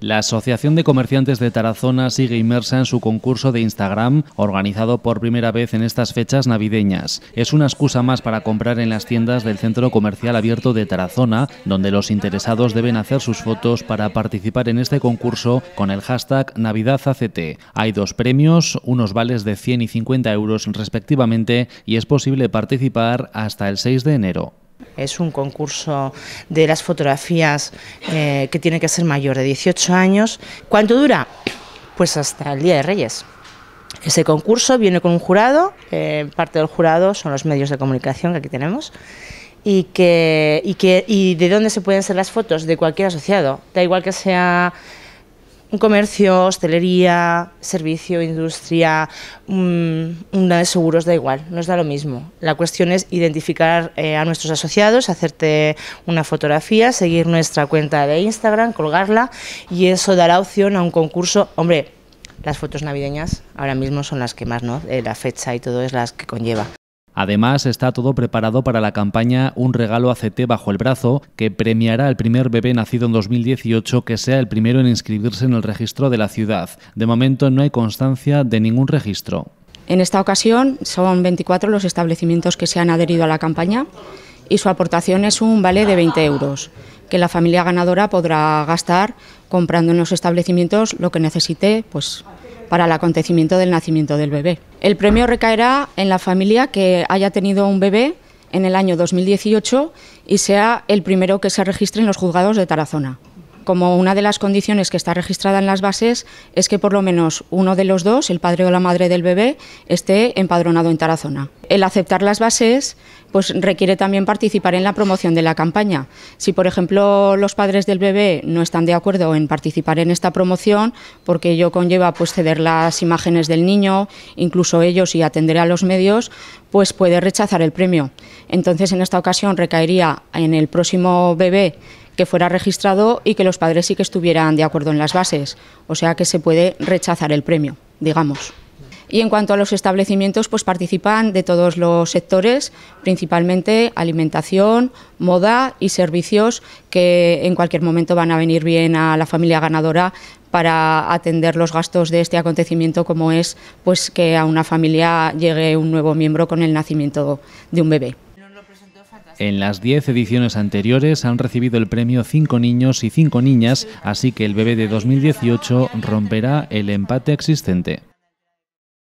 La Asociación de Comerciantes de Tarazona sigue inmersa en su concurso de Instagram, organizado por primera vez en estas fechas navideñas. Es una excusa más para comprar en las tiendas del Centro Comercial Abierto de Tarazona, donde los interesados deben hacer sus fotos para participar en este concurso con el hashtag NavidadACT. Hay dos premios, unos vales de 100 y 50 euros respectivamente, y es posible participar hasta el 6 de enero. Es un concurso de las fotografías eh, que tiene que ser mayor de 18 años. ¿Cuánto dura? Pues hasta el Día de Reyes. Ese concurso viene con un jurado, eh, parte del jurado son los medios de comunicación que aquí tenemos, y, que, y, que, y de dónde se pueden hacer las fotos de cualquier asociado. Da igual que sea un comercio, hostelería, servicio, industria, una de seguros, da igual, nos da lo mismo. La cuestión es identificar eh, a nuestros asociados, hacerte una fotografía, seguir nuestra cuenta de Instagram, colgarla y eso dará opción a un concurso. Hombre, las fotos navideñas ahora mismo son las que más, ¿no? Eh, la fecha y todo es las que conlleva. Además, está todo preparado para la campaña Un regalo ACT bajo el brazo, que premiará al primer bebé nacido en 2018 que sea el primero en inscribirse en el registro de la ciudad. De momento no hay constancia de ningún registro. En esta ocasión son 24 los establecimientos que se han adherido a la campaña y su aportación es un vale de 20 euros, que la familia ganadora podrá gastar comprando en los establecimientos lo que necesite, pues para el acontecimiento del nacimiento del bebé. El premio recaerá en la familia que haya tenido un bebé en el año 2018 y sea el primero que se registre en los juzgados de Tarazona como una de las condiciones que está registrada en las bases es que por lo menos uno de los dos, el padre o la madre del bebé, esté empadronado en Tarazona. El aceptar las bases pues requiere también participar en la promoción de la campaña. Si, por ejemplo, los padres del bebé no están de acuerdo en participar en esta promoción, porque ello conlleva pues ceder las imágenes del niño, incluso ellos y atender a los medios, pues puede rechazar el premio. Entonces, en esta ocasión recaería en el próximo bebé que fuera registrado y que los padres sí que estuvieran de acuerdo en las bases. O sea que se puede rechazar el premio, digamos. Y en cuanto a los establecimientos, pues participan de todos los sectores, principalmente alimentación, moda y servicios que en cualquier momento van a venir bien a la familia ganadora para atender los gastos de este acontecimiento como es pues que a una familia llegue un nuevo miembro con el nacimiento de un bebé. En las 10 ediciones anteriores han recibido el premio 5 niños y 5 niñas, así que el bebé de 2018 romperá el empate existente.